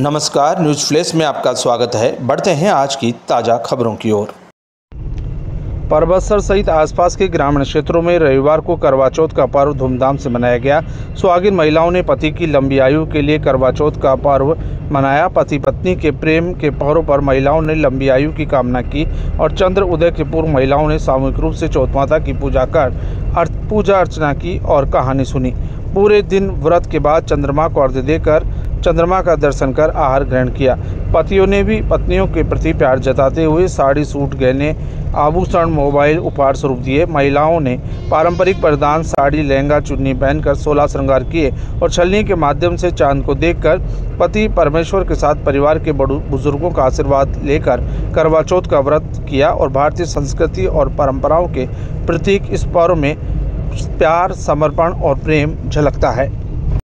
नमस्कार, news flash में आपका स्वागत है। बढ़ते हैं आज की ताज़ा खबरों की ओर। परबतसर सहित आसपास के ग्रामीण क्षेत्रों में रविवार को करवा चौथ का पर्व धूमधाम से मनाया गया। सुहागिन महिलाओं ने पति की लंबी आयु के लिए करवा चौथ का पर्व मनाया। पति पत्नी के प्रेम के पर्व पर महिलाओं ने लंबी आयु की कामना की और चंद्र उदय के पूर्व महिलाओं ने सामूहिक रूप से चौथ माता की पूजा कर पूजा अर्चना की और कहानी सुनी। पूरे दिन व्रत के बाद चंद्रमा को अर्घ्य देकर चंद्रमा का दर्शन कर आहार ग्रहण किया। पतियों ने भी पत्नियों के प्रति प्यार जताते हुए साड़ी, सूट, गहने, आभूषण, मोबाइल, उपहार स्वरूप दिए। महिलाओं ने पारंपरिक परिधान साड़ी, लहंगा, चुन्नी पहनकर सोलह श्रृंगार किए और छलनी के माध्यम से चाँद को देखकर पति परमेश्वर के साथ परिवार के बुज़ुर्गों का आशीर्वाद लेकर करवा चौथ का व्रत किया और भारतीय संस्कृति और परंपराओं के प्रतीक इस पर्व में प्यार, समर्पण और प्रेम झलकता है।